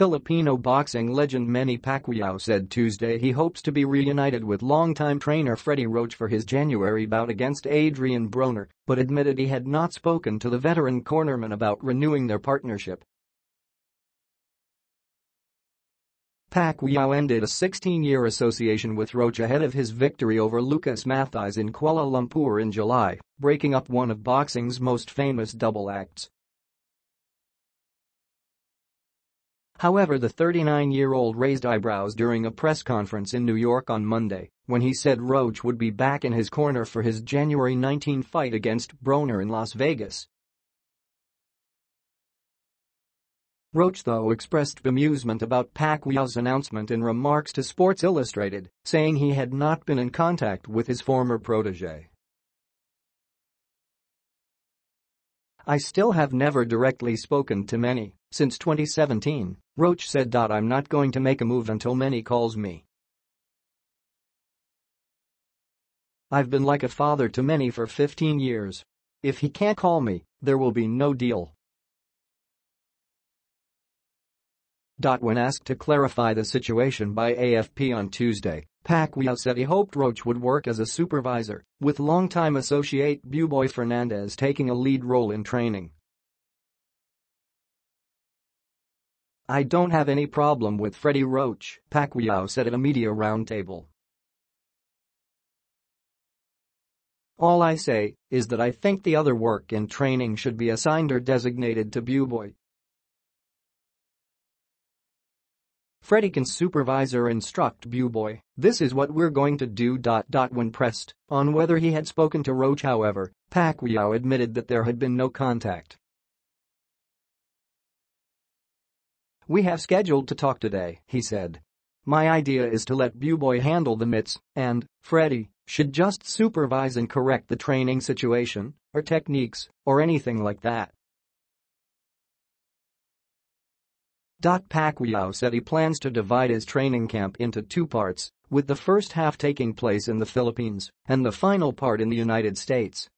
Filipino boxing legend Manny Pacquiao said Tuesday he hopes to be reunited with longtime trainer Freddie Roach for his January bout against Adrien Broner, but admitted he had not spoken to the veteran cornerman about renewing their partnership. Pacquiao ended a 16-year association with Roach ahead of his victory over Lucas Matthysse in Kuala Lumpur in July, breaking up one of boxing's most famous double acts. However the 39-year-old raised eyebrows during a press conference in New York on Monday when he said Roach would be back in his corner for his January 19 fight against Broner in Las Vegas. Roach though expressed bemusement about Pacquiao's announcement in remarks to Sports Illustrated, saying he had not been in contact with his former protege. I still have never directly spoken to Manny since 2017, Roach said. I'm not going to make a move until Manny calls me. I've been like a father to Manny for 15 years. If he can't call me, there will be no deal. When asked to clarify the situation by AFP on Tuesday, Pacquiao said he hoped Roach would work as a supervisor, with longtime associate Buboy Fernandez taking a lead role in training. I don't have any problem with Freddie Roach, Pacquiao said at a media roundtable. All I say is that I think the other work in training should be assigned or designated to Buboy. Freddie can supervise or instruct Buboy, this is what we're going to do. When pressed on whether he had spoken to Roach however, Pacquiao admitted that there had been no contact. We have scheduled to talk today, he said. My idea is to let Buboy handle the mitts, and, Freddie, should just supervise and correct the training situation, or techniques, or anything like that. Pacquiao said he plans to divide his training camp into two parts, with the first half taking place in the Philippines and the final part in the United States.